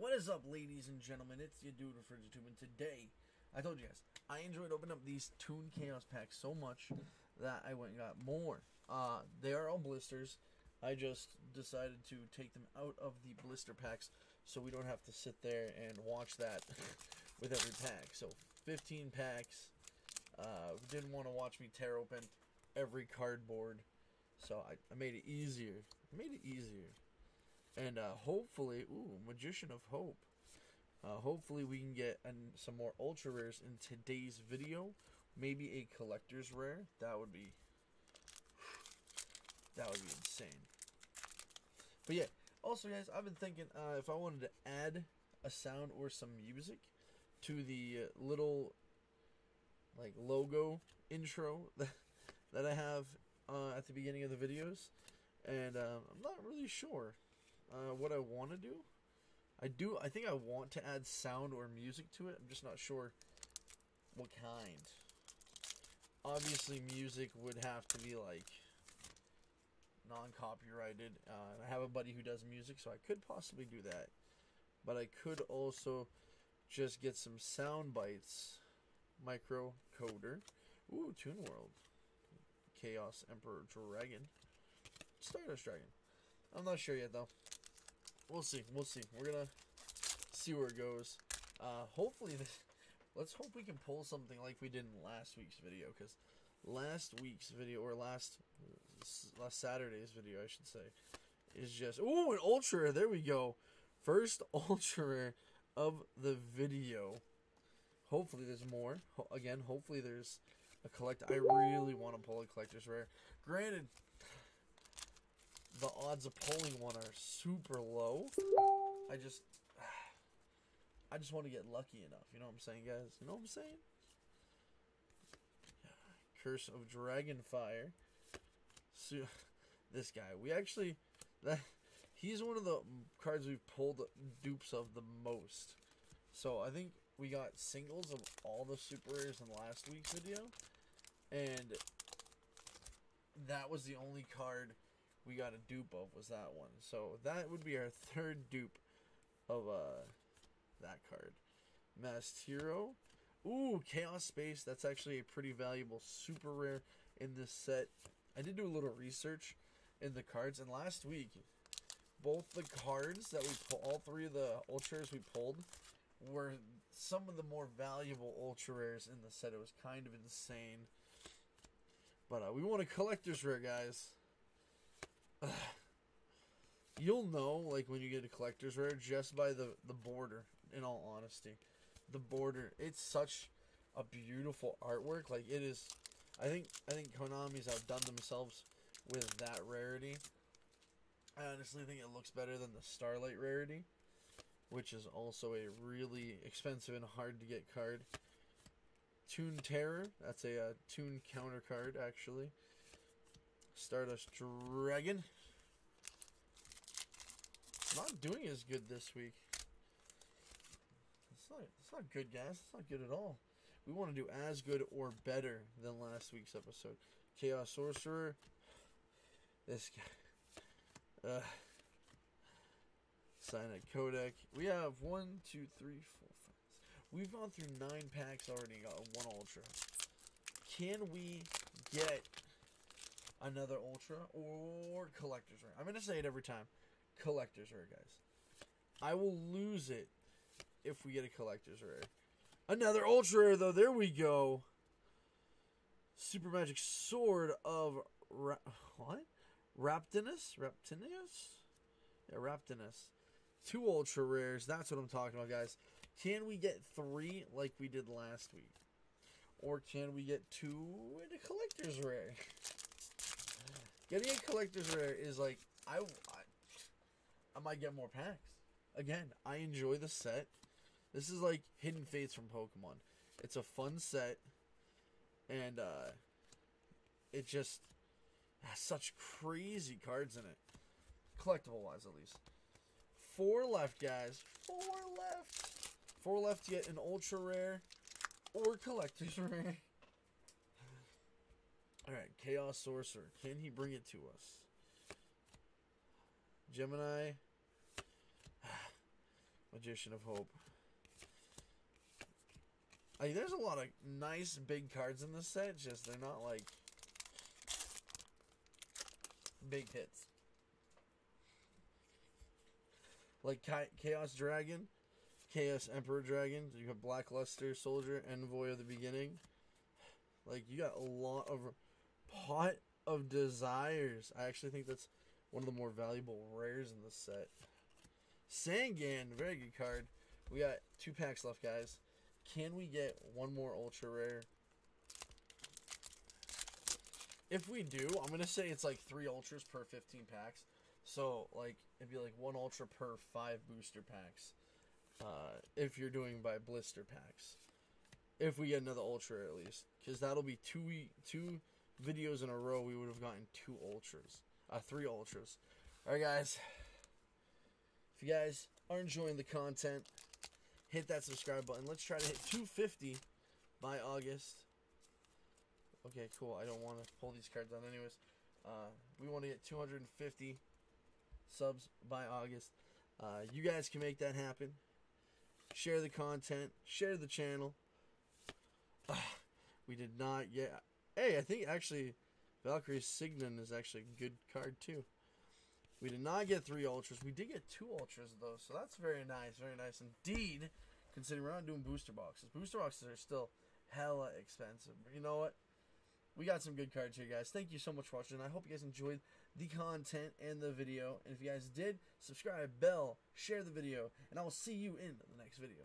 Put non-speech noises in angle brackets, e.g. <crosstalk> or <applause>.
What is up, ladies and gentlemen? It's your dude with Refridgatube, and today, I told you guys, I enjoyed opening up these Toon Chaos packs so much that I went and got more. Uh, they are all blisters. I just decided to take them out of the blister packs so we don't have to sit there and watch that <laughs> with every pack. So, 15 packs. Uh, didn't want to watch me tear open every cardboard, so I, I made it easier. I made it easier. And uh, hopefully, ooh, Magician of Hope. Uh, hopefully, we can get an, some more ultra rares in today's video. Maybe a collector's rare. That would be that would be insane. But yeah, also guys, I've been thinking uh, if I wanted to add a sound or some music to the uh, little like logo intro <laughs> that, I have uh, at the beginning of the videos, and um, I'm not really sure uh, what I want to do. I do. I think I want to add sound or music to it. I'm just not sure what kind. Obviously, music would have to be like non-copyrighted. Uh, I have a buddy who does music, so I could possibly do that. But I could also just get some sound bites. Micro coder. Ooh, Toon World. Chaos Emperor Dragon. Stardust Dragon. I'm not sure yet though. We'll see. We'll see. We're gonna see where it goes. Uh, hopefully, this, <laughs> let's hope we can pull something like we did in last week's video. Because last week's video, or last last Saturday's video, I should say, is just ooh an ultra. There we go. First <laughs> ultra of the video. Hopefully, there's more. Ho again, hopefully there's a collect. I really want to pull a collector's rare. Granted, the odds of pulling one are super low. I just, <sighs> I just want to get lucky enough. You know what I'm saying, guys? You know what I'm saying? <sighs> Curse of Dragonfire. So, <laughs> this guy, we actually, that <laughs> he's one of the cards we've pulled dupes of the most. So I think we got singles of all the super rares in last week's video, and that was the only card we got a dupe of was that one. So that would be our third dupe of uh that card. Masked Hero. Ooh, Chaos Space. That's actually a pretty valuable super rare in this set. I did do a little research in the cards, and last week, both the cards that we pulled, all three of the ultras we pulled, were some of the more valuable ultra rares in the set. It was kind of insane. But uh, we want a collector's rare, guys. You'll know, like, when you get a collector's rare just by the, the border, in all honesty. The border, it's such a beautiful artwork. Like, it is, I think, I think Konami's outdone themselves with that rarity. I honestly think it looks better than the Starlight rarity, which is also a really expensive and hard to get card. Toon Terror, that's a uh, Toon counter card, actually. Stardust Dragon. Not doing as good this week. It's not, it's not good, guys. It's not good at all. We want to do as good or better than last week's episode. Chaos Sorcerer. This guy. Uh, Cynet Codec. We have one, two, three, four, five. We've gone through nine packs already got one Ultra. Can we get another Ultra or Collector's Rare? I'm going to say it every time. Collector's Rare, guys. I will lose it if we get a Collector's Rare. Another Ultra Rare, though. There we go. Super Magic Sword of... Ra what? Raptinus? Raptinus? Yeah, Raptinus. Two Ultra Rares. That's what I'm talking about, guys. Can we get three like we did last week? Or can we get two in a Collector's Rare? Getting a Collector's Rare is like... I, I, might get more packs. Again, I enjoy the set. This is like Hidden Fates from Pokemon. It's a fun set. And, uh... It just has such crazy cards in it. Collectible wise, at least. Four left, guys. Four left. Four left to get an ultra rare <laughs> or collector's rare. Alright, Chaos Sorcerer. Can he bring it to us? Gemini. <sighs> Magician of Hope. Like, there's a lot of nice big cards in this set, just they're not like big hits. Like Chaos Dragon, Chaos Emperor Dragon. You have Blackluster Soldier, Envoy of the Beginning. Like you got a lot of Pot of Desires. I actually think that's one of the more valuable rares in the set. Sangan, very good card. We got two packs left, guys. Can we get one more ultra rare? If we do, I'm gonna say it's like three ultras per 15 packs. So like it'd be like one ultra per five booster packs. Uh, if you're doing by blister packs, if we get another ultra at least, because that'll be two two videos in a row. We would have gotten two ultras, uh, three ultras. All right, guys. If you guys are enjoying the content, hit that subscribe button. Let's try to hit 250 by August. Okay, cool. I don't want to pull these cards out anyways. Uh, we want to get 250 subs by August. Uh, you guys can make that happen. Share the content. Share the channel. Uh, <sighs> we did not get... Hey, I think actually Valkyrie Sigrun is actually a good card too. We did not get three ultras. We did get two ultras though, so that's very nice, very nice indeed. Considering we're not doing booster boxes. Booster boxes are still hella expensive. But you know what? We got some good cards here, guys. Thank you so much for watching. I hope you guys enjoyed the content and the video. And if you guys did, subscribe, bell, share the video, and I will see you in the next video.